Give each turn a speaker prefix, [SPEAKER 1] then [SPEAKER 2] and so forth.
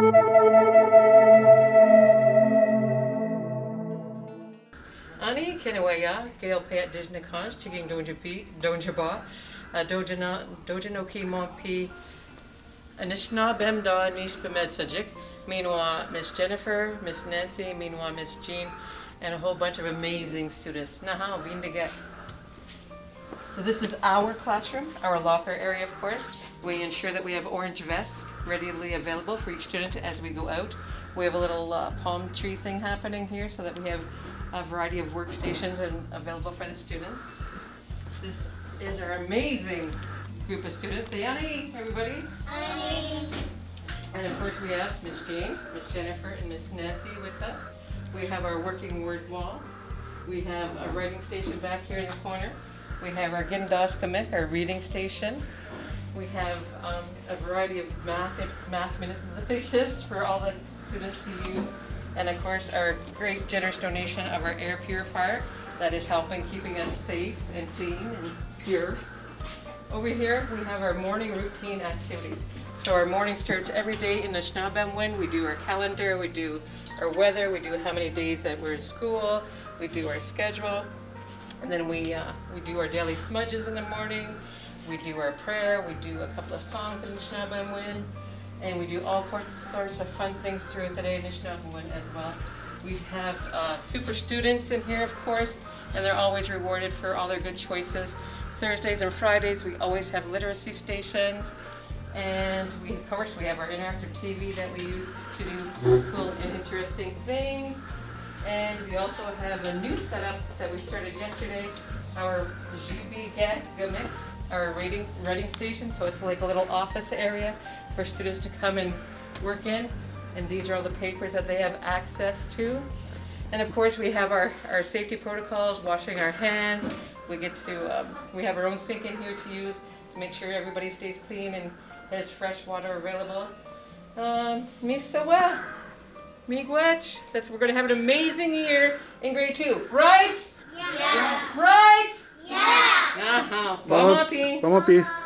[SPEAKER 1] Ani Kenewaya, Gail Pat Dijnakosh, Chiging Doja P, Doja Ba, Dojana, Dojanoki Monpi, Anishna Bemda, Nish Bemed Sajik, meanwhile Miss Jennifer, Miss Nancy, meanwhile Miss Jean, and a whole bunch of amazing students. Naha, Windigat. So this is our classroom, our locker area, of course. We ensure that we have orange vests readily available for each student as we go out. We have a little uh, palm tree thing happening here so that we have a variety of workstations and available for the students. This is our amazing group of students. Say Annie, everybody.
[SPEAKER 2] Annie.
[SPEAKER 1] And of course we have Miss Jane, Miss Jennifer, and Miss Nancy with us. We have our working word wall. We have a writing station back here in the corner. We have our Gindas Kamik, our reading station. We have um, a variety of math, math manipulatives for all the students to use. And of course, our great generous donation of our air purifier that is helping keeping us safe and clean and pure. Over here, we have our morning routine activities. So our morning starts every day in the Schnabemwin. We do our calendar, we do our weather, we do how many days that we're in school, we do our schedule. And then we, uh, we do our daily smudges in the morning, we do our prayer, we do a couple of songs in Nishnabemwin, and we do all sorts of fun things throughout the day in Nishnabemwin as well. We have uh, super students in here, of course, and they're always rewarded for all their good choices. Thursdays and Fridays, we always have literacy stations. And we, of course, we have our interactive TV that we use to do cool and interesting things. And we also have a new setup that we started yesterday, our GB Get Gamik, our reading, writing station. So it's like a little office area for students to come and work in. And these are all the papers that they have access to. And of course, we have our, our safety protocols, washing our hands. We get to, um, we have our own sink in here to use to make sure everybody stays clean and has fresh water available. Um, Misawa, Miigwech, that's, we're gonna have an amazing year in grade two, right?
[SPEAKER 2] Yeah.
[SPEAKER 1] Right?
[SPEAKER 2] Vamos,
[SPEAKER 1] vamos,
[SPEAKER 3] vamos,
[SPEAKER 1] Pi.
[SPEAKER 3] Vamos, Pi.